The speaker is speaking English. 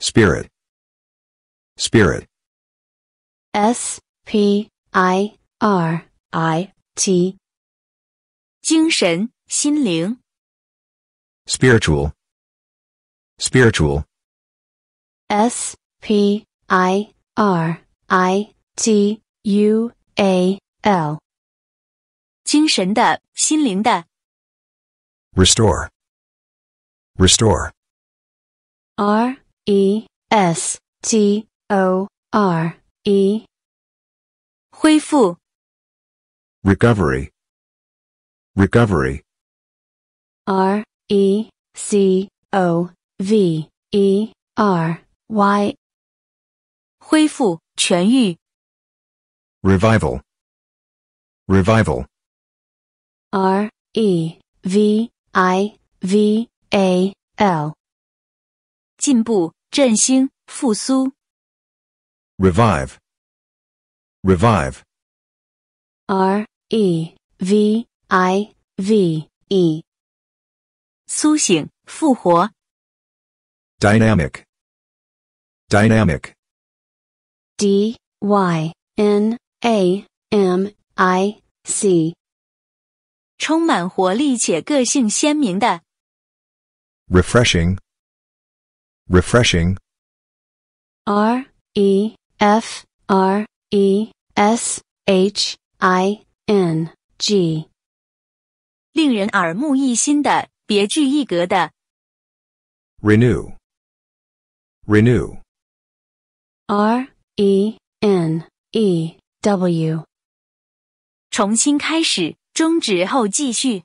spirit, spirit, S P I R I T. 精神、心灵、 spiritual, spiritual, S P I R I T U A L. 精神的、心灵的、 restore, restore, R E S T O R E. 恢复、 recovery, recovery, R E C O V E R Y. 恢复、痊愈、 revival, revival, R E V I V A L. 进步、振兴、复苏、revive, revive, R E V I V E. 苏醒、复活、dynamic, dynamic, D Y N A M I C. 充满活力且个性鲜明的、refreshing, refreshing, R E F R E S H I N G. 令人耳目一新的、别具一格的、 renew, renew, R E N E W. 重新开始、终止后继续。